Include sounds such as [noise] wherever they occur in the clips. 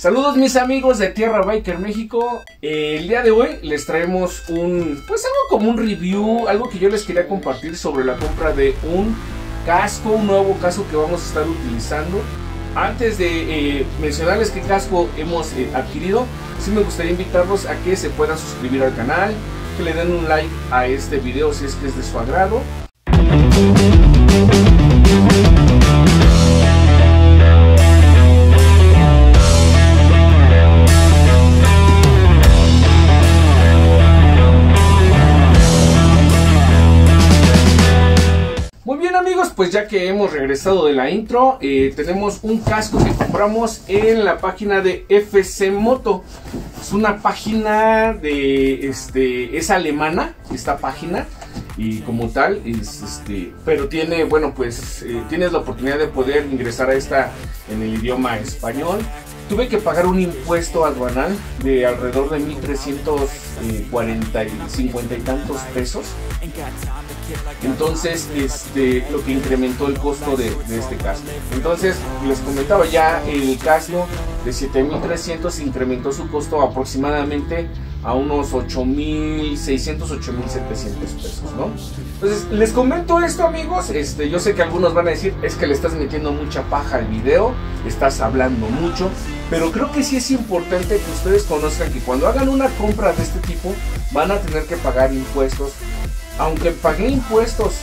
Saludos mis amigos de Tierra Biker México. Eh, el día de hoy les traemos un, pues algo como un review, algo que yo les quería compartir sobre la compra de un casco, un nuevo casco que vamos a estar utilizando. Antes de eh, mencionarles qué casco hemos eh, adquirido, sí me gustaría invitarlos a que se puedan suscribir al canal, que le den un like a este video si es que es de su agrado. Pues ya que hemos regresado de la intro, eh, tenemos un casco que compramos en la página de FC Moto. Es una página de, este, es alemana esta página y como tal, es, este, pero tiene, bueno, pues eh, tienes la oportunidad de poder ingresar a esta en el idioma español. Tuve que pagar un impuesto aduanal de alrededor de 1.340 y 50 y tantos pesos. Entonces, este, lo que incrementó el costo de, este casco. Entonces, les comentaba ya, el casco de 7.300 incrementó su costo aproximadamente a unos 8.600, 8.700 pesos, ¿no? Entonces, les comento esto, amigos. Este, yo sé que algunos van a decir, es que le estás metiendo mucha paja al video, estás hablando mucho, pero creo que sí es importante que ustedes conozcan que cuando hagan una compra de este tipo, van a tener que pagar impuestos. Aunque pagué impuestos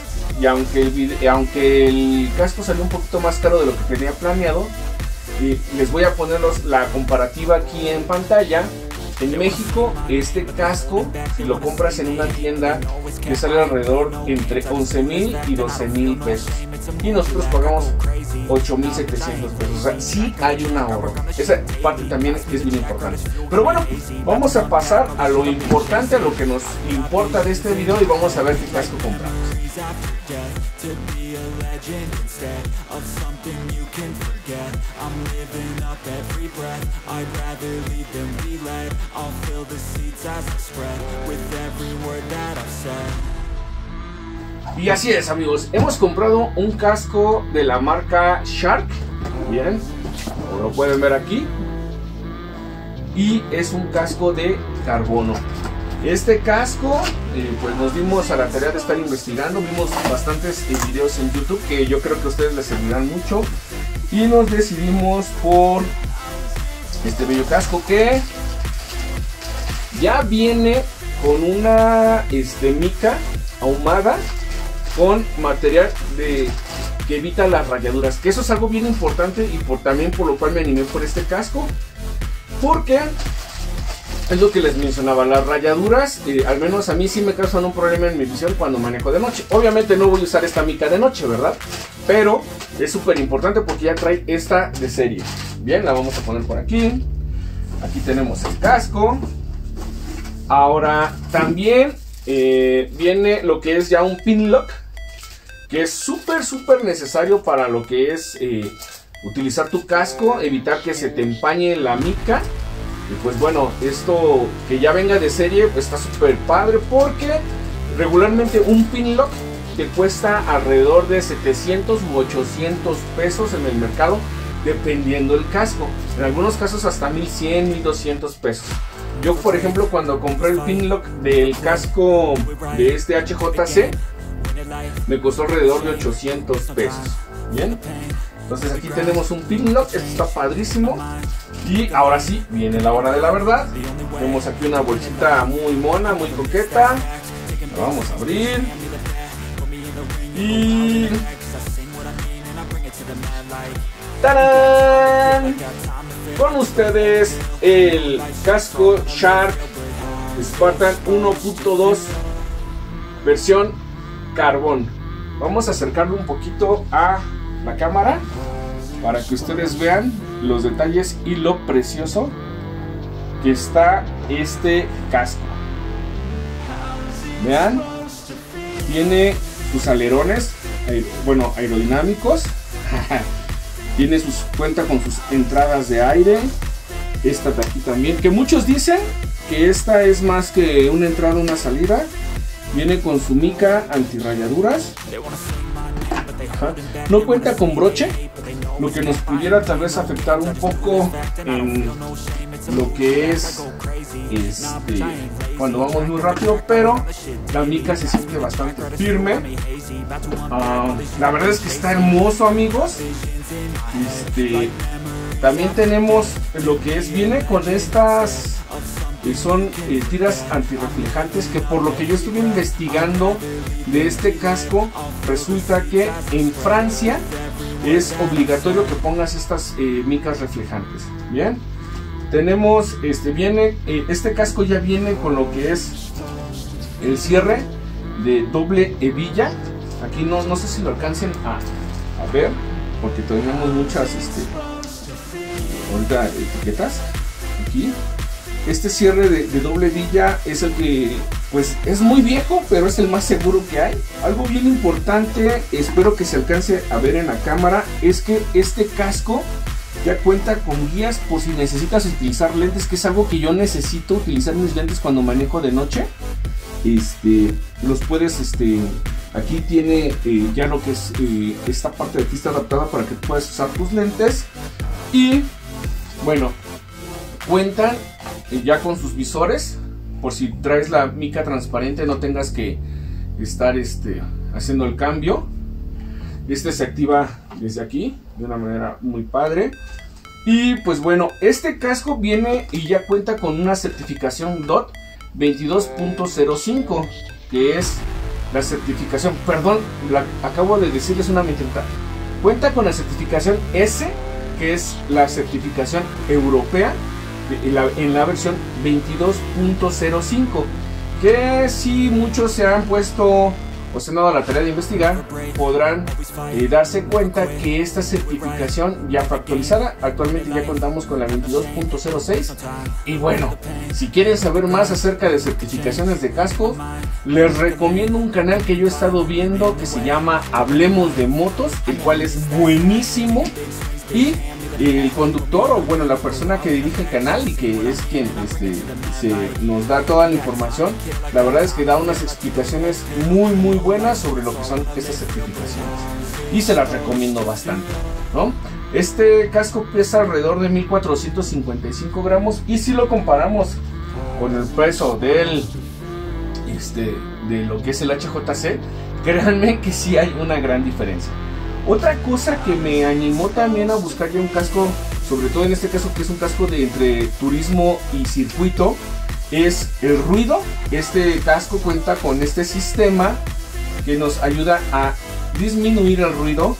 y aunque el, aunque el casco salió un poquito más caro de lo que tenía planeado, y les voy a ponerlos la comparativa aquí en pantalla. En México, este casco, si lo compras en una tienda, te sale alrededor entre 11 mil y 12 mil pesos. Y nosotros pagamos 8 mil 700 pesos. O sea, sí hay un ahorro. Esa parte también es bien importante. Pero bueno, vamos a pasar a lo importante, a lo que nos importa de este video y vamos a ver qué casco compramos. Legend instead of something you can forget. I'm living up every breath. I'd rather lead than be led I'll fill the seats as I spread with every word that I've said. Y así es amigos, hemos comprado un casco de la marca Shark, bien, como lo pueden ver aquí, y es un casco de carbono. Este casco, eh, pues nos dimos a la tarea de estar investigando, vimos bastantes eh, videos en YouTube que yo creo que a ustedes les servirán mucho. Y nos decidimos por este bello casco que ya viene con una este, mica ahumada con material de que evita las rayaduras, que eso es algo bien importante y por también por lo cual me animé por este casco, porque es lo que les mencionaba, las rayaduras, eh, al menos a mí sí me causan un problema en mi visión cuando manejo de noche. Obviamente no voy a usar esta mica de noche, ¿verdad? Pero es súper importante porque ya trae esta de serie. Bien, la vamos a poner por aquí. Aquí tenemos el casco. Ahora también eh, viene lo que es ya un pin lock, que es súper, súper necesario para lo que es eh, utilizar tu casco, evitar que se te empañe la mica y pues bueno, esto que ya venga de serie pues está súper padre porque regularmente un pin lock te cuesta alrededor de 700 u 800 pesos en el mercado dependiendo el casco. En algunos casos hasta 1100, 1200 pesos. Yo por ejemplo cuando compré el pin lock del casco de este HJC me costó alrededor de 800 pesos. Bien. Entonces aquí tenemos un pin lock, esto está padrísimo. Y ahora sí, viene la hora de la verdad. Tenemos aquí una bolsita muy mona, muy coqueta. La vamos a abrir. Y... ¡Tarán! Con ustedes el casco Shark Spartan 1.2 versión carbón. Vamos a acercarlo un poquito a la cámara para que ustedes vean los detalles y lo precioso que está este casco. Vean, tiene sus alerones, bueno, aerodinámicos. [laughs] tiene sus cuenta con sus entradas de aire. Esta de aquí también, que muchos dicen que esta es más que una entrada, una salida. Viene con su mica antirrayaduras. No cuenta con broche, lo que nos pudiera tal vez afectar un poco en lo que es este, cuando vamos muy rápido, pero la mica se siente bastante firme. Ah, la verdad es que está hermoso, amigos. Este, también tenemos lo que es, viene con estas que son eh, tiras antirreflejantes que por lo que yo estuve investigando de este casco resulta que en Francia es obligatorio que pongas estas eh, micas reflejantes bien tenemos este viene eh, este casco ya viene con lo que es el cierre de doble hebilla. Aquí no, no sé si lo alcancen a, a ver porque tenemos muchas este etiquetas aquí este cierre de, doble villa es el que, pues, es muy viejo, pero es el más seguro que hay. Algo bien importante, espero que se alcance a ver en la cámara, es que este casco ya cuenta con guías por si necesitas utilizar lentes, que es algo que yo necesito utilizar mis lentes cuando manejo de noche. Este, los puedes, este, aquí tiene eh, ya lo que es eh, esta parte de aquí está adaptada para que puedas usar tus lentes. Y bueno, cuentan ya con sus visores por si traes la mica transparente no tengas que estar este, haciendo el cambio. Este se activa desde aquí de una manera muy padre. Y pues bueno este casco viene y ya cuenta con una certificación DOT 22.05 que es la certificación. Perdón acabo de decirles una mentira. Cuenta con la certificación S que es la certificación europea en la, versión 22.05 que si muchos se han puesto o se han dado la tarea de investigar podrán eh, darse cuenta que esta certificación ya fue actualizada. Actualmente ya contamos con la 22.06 y bueno si quieren saber más acerca de certificaciones de casco les recomiendo un canal que yo he estado viendo que se llama Hablemos de Motos el cual es buenísimo. Y el conductor o bueno la persona que dirige el canal y que es quien este, nos da toda la información la verdad es que da unas explicaciones muy muy buenas sobre lo que son estas certificaciones y se las recomiendo bastante ¿no? este casco pesa alrededor de 1455 gramos y si lo comparamos con el peso del este de lo que es el HJC créanme que sí hay una gran diferencia otra cosa que me animó también a buscar ya un casco, sobre todo en este caso que es un casco de entre turismo y circuito, es el ruido. Este casco cuenta con este sistema que nos ayuda a disminuir el ruido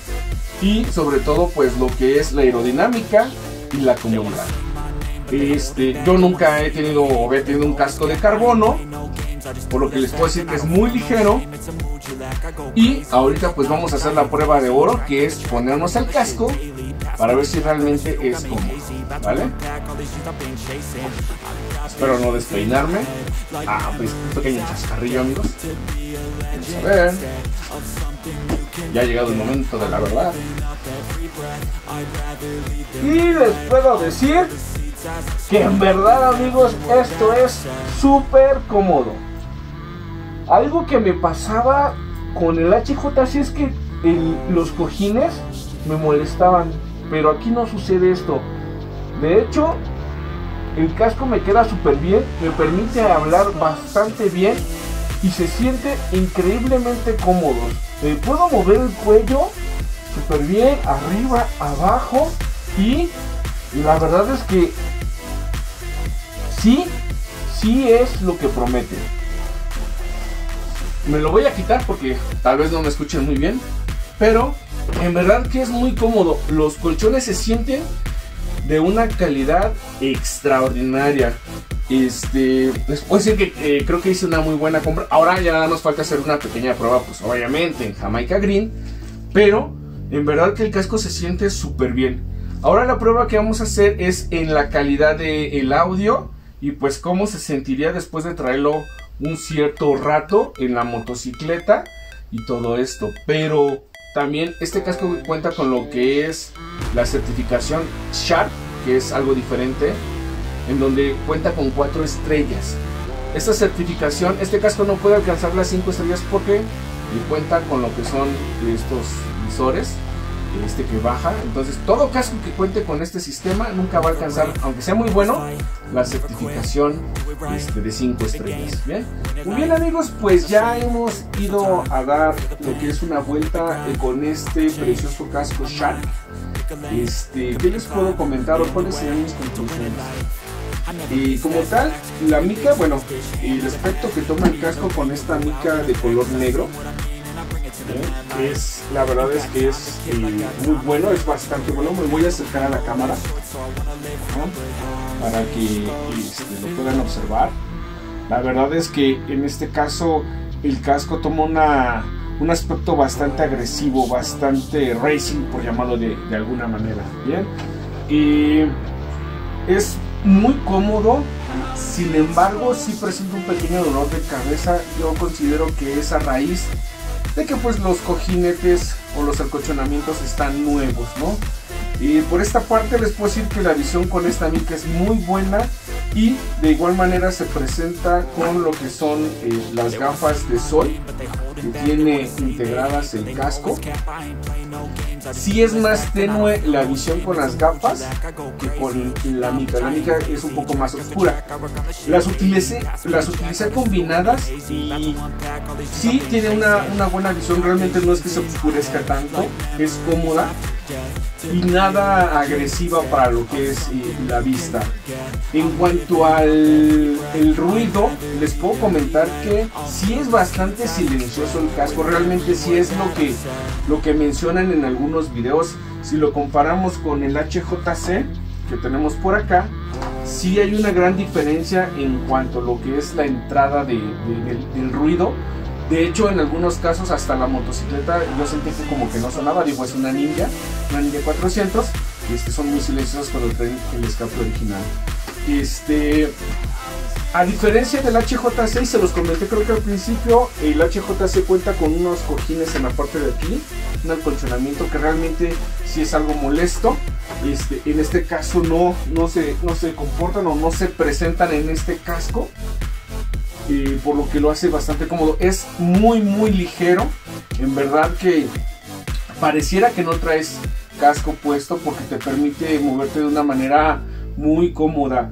y sobre todo pues lo que es la aerodinámica y la comodidad. Este, yo nunca he tenido he tenido un casco de carbono, por lo que les puedo decir que es muy ligero. Y ahorita pues vamos a hacer la prueba de oro, que es ponernos el casco para ver si realmente es cómodo, ¿vale? Espero no despeinarme. Ah, pues pequeño chascarrillo, amigos. Vamos a ver. Ya ha llegado el momento de la verdad. Y les puedo decir que en verdad, amigos, esto es súper cómodo. Algo que me pasaba con el HJC es que los cojines me molestaban, pero aquí no sucede esto. De hecho, el casco me queda súper bien, me permite hablar bastante bien y se siente increíblemente cómodo. Eh, puedo mover el cuello súper bien, arriba, abajo y la verdad es que sí, sí es lo que promete me lo voy a quitar porque tal vez no me escuchen muy bien. Pero en verdad que es muy cómodo. Los colchones se sienten de una calidad extraordinaria. Este, les puedo decir que creo que hice una muy buena compra. Ahora ya nada nos falta hacer una pequeña prueba, pues obviamente en Jamaica Green. Pero en verdad que el casco se siente súper bien. Ahora la prueba que vamos a hacer es en la calidad del audio y pues cómo se sentiría después de traerlo un cierto rato en la motocicleta y todo esto. Pero también este casco cuenta con lo que es la certificación Sharp, que es algo diferente, en donde cuenta con cuatro estrellas. Esta certificación, este casco no puede alcanzar las cinco estrellas porque cuenta con lo que son estos visores este que baja. Entonces, todo casco que cuente con este sistema nunca va a alcanzar, aunque sea muy bueno, la certificación este, de 5 estrellas. Bien, muy bien, amigos, pues ya hemos ido a dar lo que es una vuelta eh, con este precioso casco Shark. Este, ¿Qué les puedo comentar o cuáles serían mis conclusiones? Y como tal, la mica, bueno, el aspecto que toma el casco con esta mica de color negro, es la verdad es que es eh, muy bueno, es bastante bueno. Me voy a acercar a la cámara para que este, lo puedan observar. La verdad es que en este caso el casco toma una, un aspecto bastante agresivo, bastante racing, por llamarlo de, alguna manera. Bien, y es muy cómodo. Sin embargo, si presenta un pequeño dolor de cabeza. Yo considero que es a raíz de que pues los cojinetes o los acolchonamientos están nuevos, ¿no? Y por esta parte les puedo decir que la visión con esta mica es muy buena y de igual manera se presenta con lo que son eh, las gafas de sol que tiene integradas el casco. Si es más tenue la visión con las gafas que con la mica. La mica es un poco más oscura. Las utilicé, las utilicé combinadas y sí tiene una, una buena visión. Realmente no es que se oscurezca tanto, es cómoda y nada agresiva para lo que es eh, la vista. En cuanto al el ruido, les puedo comentar que sí es bastante silencioso el casco, realmente sí es lo que, lo que mencionan en algunos videos. Si lo comparamos con el HJC que tenemos por acá, sí hay una gran diferencia en cuanto a lo que es la entrada de, del ruido de hecho, en algunos casos hasta la motocicleta yo sentí que como que no sonaba, digo, es una Ninja, una Ninja 400, y este son muy silenciosos cuando traen el escape original. Este, a diferencia del HJ6, se los comenté creo que al principio, el HJC cuenta con unos cojines en la parte de aquí, un acolchonamiento que realmente sí es algo molesto. Este, en este caso no, no, se, no se comportan o no se presentan en este casco por lo que lo hace bastante cómodo. Es muy, muy ligero. En verdad que pareciera que no traes casco puesto porque te permite moverte de una manera muy cómoda.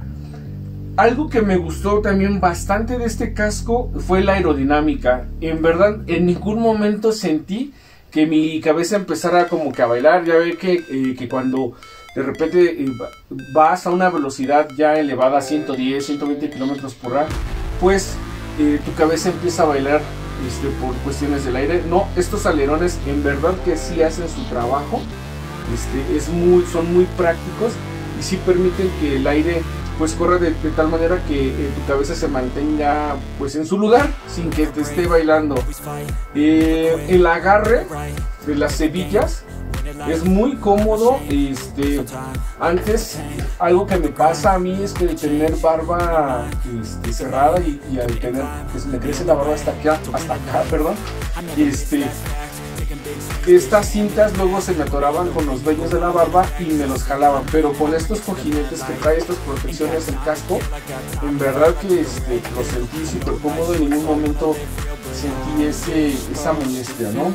Algo que me gustó también bastante de este casco fue la aerodinámica. En verdad, en ningún momento sentí que mi cabeza empezara como que a bailar. Ya ve que, eh, que cuando de repente eh, vas a una velocidad ya elevada, 110, 120 kilómetros por hora, pues tu cabeza empieza a bailar este, por cuestiones del aire. No, estos alerones en verdad que sí hacen su trabajo. Este, es muy, son muy prácticos y sí permiten que el aire pues corra de, tal manera que eh, tu cabeza se mantenga pues en su lugar sin que te esté bailando. Eh, el agarre de las hebillas es muy cómodo. Este, antes, algo que me pasa a mí es que de tener barba este, cerrada y, al tener, pues me crece la barba hasta acá, hasta acá, perdón. Este, estas cintas luego se me atoraban con los vellos de la barba y me los jalaban, pero con estos cojinetes que trae estas protecciones el casco, en verdad que este, lo sentí súper cómodo, en ningún momento sentí ese, esa molestia, ¿no?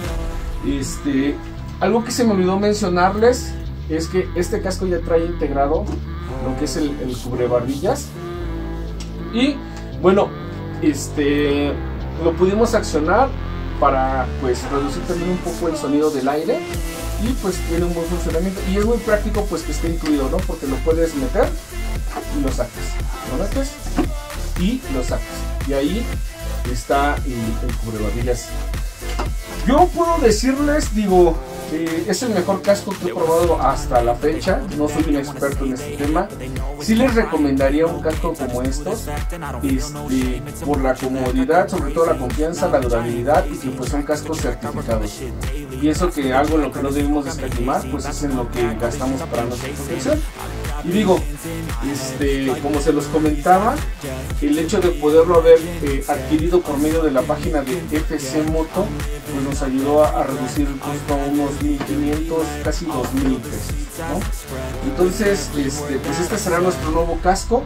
Este, algo que se me olvidó mencionarles es que este casco ya trae integrado lo que es el, el cubrebarbillas. Y bueno, este lo pudimos accionar para pues reducir también un poco el sonido del aire y pues tiene un buen funcionamiento y es muy práctico pues que esté incluido, ¿no? Porque lo puedes meter y lo sacas, lo metes y lo sacas y ahí está el, el cubrebarbillas. Yo puedo decirles, digo, es el mejor casco que he probado hasta la fecha. No soy un experto en este tema. Sí les recomendaría un casco como estos. Este, por la comodidad, sobre todo la confianza, la durabilidad y que pues son cascos certificados. Pienso que algo en lo que no debemos descatimar pues es en lo que gastamos para nuestra protección. Y digo, este, como se los comentaba, el hecho de poderlo haber eh, adquirido por medio de la página de FC Moto, pues nos ayudó a, reducir el costo a unos 1.500, casi 2.000 pesos. Entonces, este, pues este será nuestro nuevo casco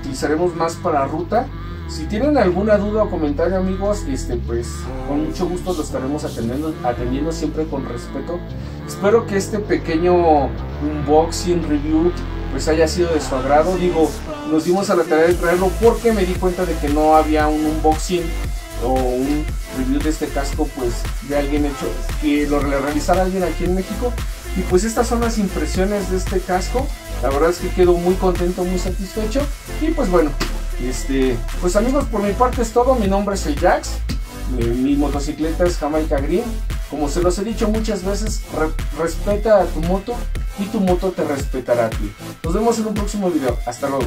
utilizaremos más para ruta. Si tienen alguna duda o comentario amigos, este, pues con mucho gusto lo estaremos atendiendo, atendiendo siempre con respeto. Espero que este pequeño unboxing review pues haya sido de su agrado. Digo, nos dimos a la tarea de traerlo porque me di cuenta de que no había un unboxing o un review de este casco pues de alguien hecho que lo realizara alguien aquí en México. Y pues estas son las impresiones de este casco. La verdad es que quedo muy contento muy satisfecho. Y pues bueno este pues amigos por mi parte es todo. Mi nombre es el Jax. Mi, motocicleta es Jamaica Green. Como se los he dicho muchas veces respeta a tu moto y tu moto te respetará a ti. Nos vemos en un próximo video. Hasta luego